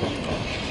Oh, God.